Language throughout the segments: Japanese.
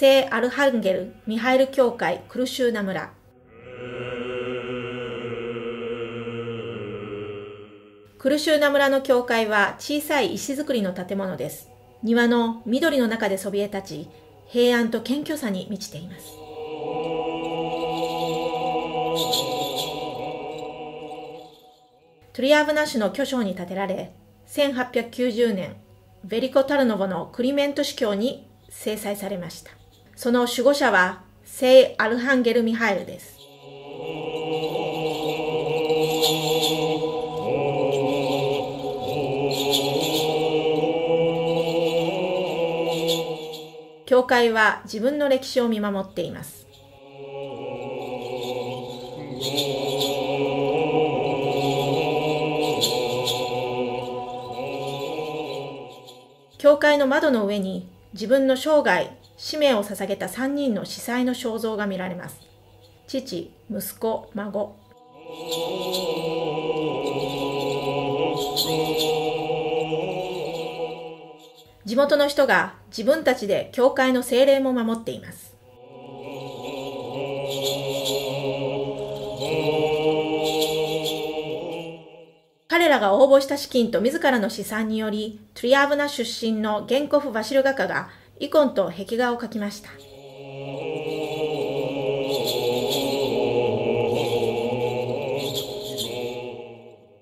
聖アルハンゲル・ミハイル教会クルシューナ村クルシューナ村の教会は小さい石造りの建物です。庭の緑の中でそびえ立ち、平安と謙虚さに満ちています。トリアーブナシュの巨匠に建てられ、1890年、ベリコ・タルノボのクリメント司教に制裁されました。その守護者は、聖アルハンゲル・ミハイルです。教会は自分の歴史を見守っています。教会の窓の上に自分の生涯、使命を捧げた3人の司祭の肖像が見られます。父、息子、孫。地元の人が自分たちで教会の精霊も守っています。彼らが応募した資金と自らの資産により、トリアーブナ出身のゲンコフ・バシル画家がイコンと壁画を描きました。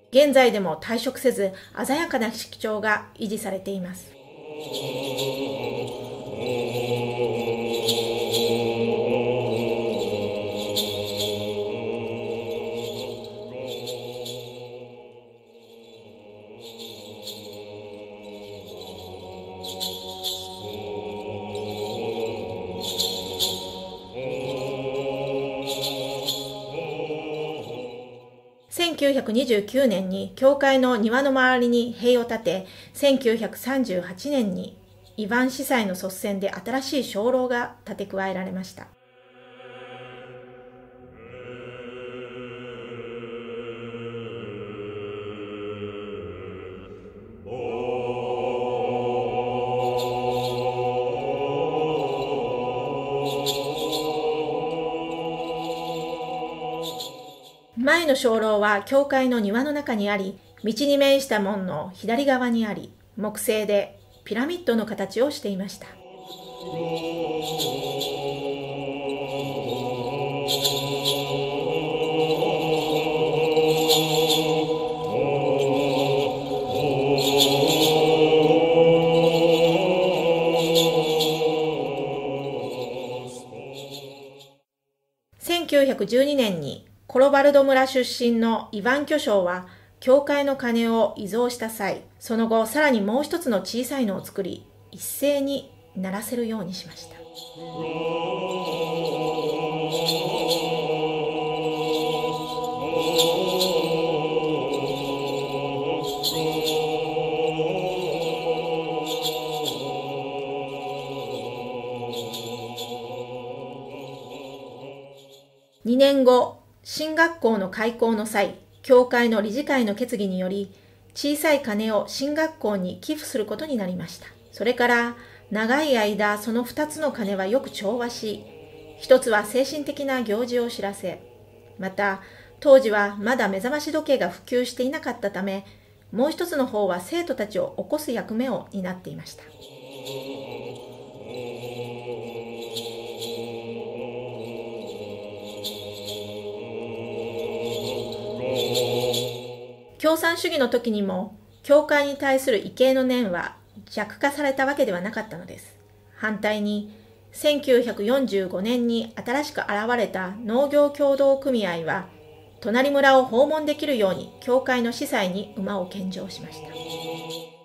現在でも退職せず鮮やかな色調が維持されています。1929年に教会の庭の周りに塀を建て、1938年にイヴァン司祭の率先で新しい鐘楼が建て加えられました。前の鐘楼は教会の庭の中にあり、道に面した門の左側にあり、木製でピラミッドの形をしていました。1912年にコロバルド村出身のイヴァン巨匠は、教会の鐘を遺贈した際、その後さらにもう一つの小さいのを作り、一斉に鳴らせるようにしました。2年後、新学校の開校の際、教会の理事会の決議により、小さい金を新学校に寄付することになりました。それから、長い間、その2つの金はよく調和し、一つは精神的な行事を知らせ、また、当時はまだ目覚まし時計が普及していなかったため、もう一つの方は生徒たちを起こす役目を担っていました。共産主義の時にも、教会に対する畏敬の念は弱化されたわけではなかったのです。反対に、1945年に新しく現れた農業協同組合は、隣村を訪問できるように教会の司祭に馬を献上しました。